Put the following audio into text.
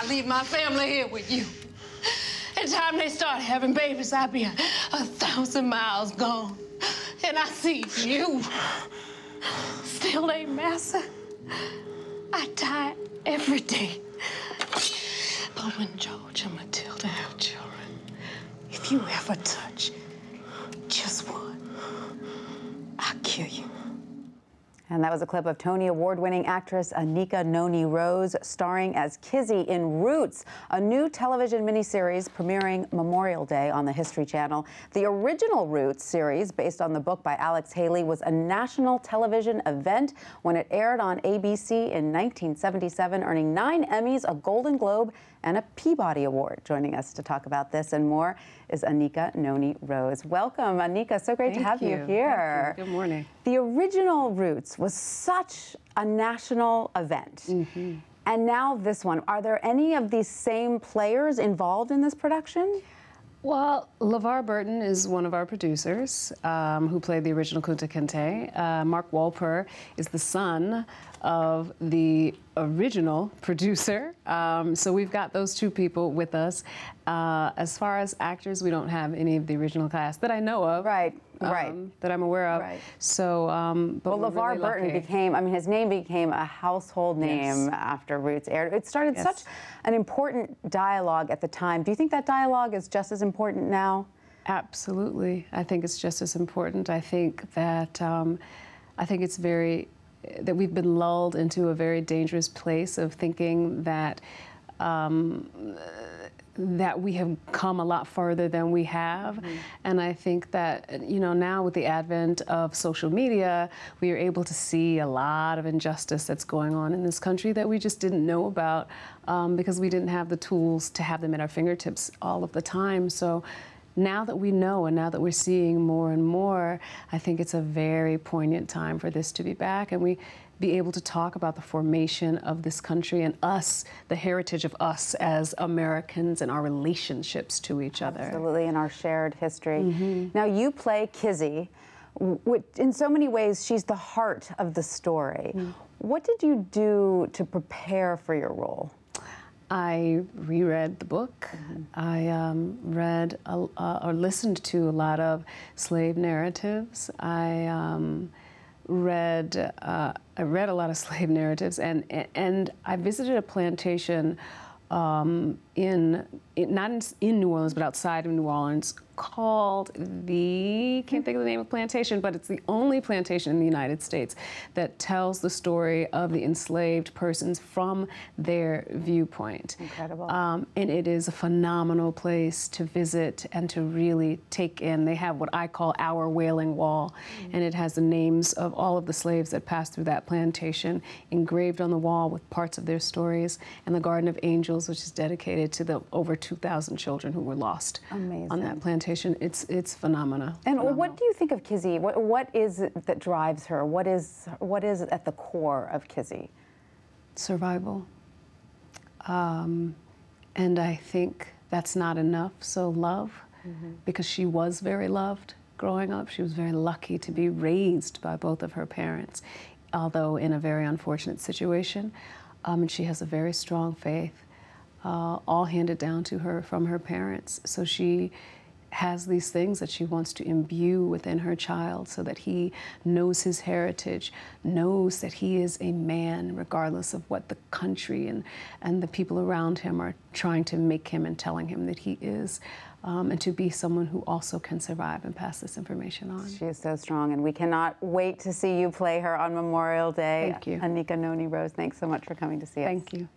I leave my family here with you. And time they start having babies, I'll be a, a thousand miles gone. And I see you. Still ain't massa. I die every day. But when George and Matilda have children, if you ever touch just one, I'll kill you. And that was a clip of Tony Award winning actress Anika Noni Rose starring as Kizzy in Roots, a new television miniseries premiering Memorial Day on the History Channel. The original Roots series, based on the book by Alex Haley, was a national television event when it aired on ABC in 1977, earning nine Emmys, a Golden Globe, and a Peabody Award. Joining us to talk about this and more is Anika Noni Rose. Welcome, Anika. So great Thank to have you, you. here. Thank you. Good morning. The original Roots was such a national event. Mm-hmm. And now this one. Are there any of these same players involved in this production? Well, LeVar Burton is one of our producers um, who played the original Kunta Kinte. Uh, Mark Wolper is the son of the original producer. Um, so we've got those two people with us. Uh, as far as actors, we don't have any of the original cast that I know of. Right, um, right. That I'm aware of. Right. So, um, but Well, LeVar really Burton lucky. became, I mean, his name became a household name Yes. after Roots aired. It started Yes. such an important dialogue at the time. Do you think that dialogue is just as important now? Absolutely. I think it's just as important. I think that um, I think it's very that we've been lulled into a very dangerous place of thinking that um, that we have come a lot further than we have. And I think that, you know, now with the advent of social media, we are able to see a lot of injustice that's going on in this country that we just didn't know about um, because we didn't have the tools to have them at our fingertips all of the time. So now that we know and now that we're seeing more and more, I think it's a very poignant time for this to be back and we be able to talk about the formation of this country and us, the heritage of us as Americans and our relationships to each other. Absolutely, and our shared history. Mm-hmm. Now, you play Kizzy. In so many ways, she's the heart of the story. Mm. What did you do to prepare for your role? I reread the book. I um, read a, uh, or listened to a lot of slave narratives. I um, read uh, I read a lot of slave narratives, and and I visited a plantation um, in, in not in, in New Orleans, but outside of New Orleans, called the can't think of the name of plantation, but it's the only plantation in the United States that tells the story of the enslaved persons from their viewpoint. Incredible. Um, and it is a phenomenal place to visit and to really take in. They have what I call our Wailing Wall, and it has the names of all of the slaves that passed through that plantation engraved on the wall with parts of their stories, and the Garden of Angels, which is dedicated to the over 2,000 children who were lost on that plantation. It's it's phenomena. And phenomenal. what do you think of Kizzy? What, what is it that drives her? What is, what is at the core of Kizzy? survival. Um, and I think that's not enough. So, love, because she was very loved growing up. She was very lucky to be raised by both of her parents, although in a very unfortunate situation. Um, and she has a very strong faith, uh, all handed down to her from her parents. So, she has these things that she wants to imbue within her child so that he knows his heritage, knows that he is a man, regardless of what the country and, and the people around him are trying to make him and telling him that he is. Um, and to be someone who also can survive and pass this information on. She is so strong, and we cannot wait to see you play her on Memorial Day. Thank you. Anika Noni Rose, thanks so much for coming to see us. Thank you.